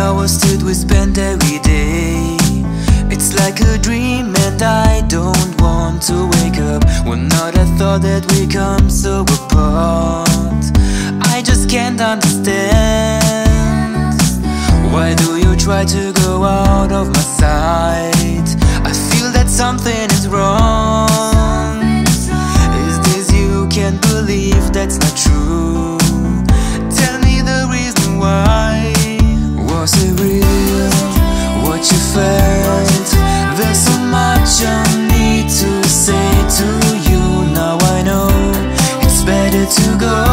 hours that we spend every day. It's like a dream and I don't want to wake up. When not a thought that we come so apart. I just can't understand Why do you try to go out of my sight? I feel that something is wrong. Is this you can't believe that's not true? To go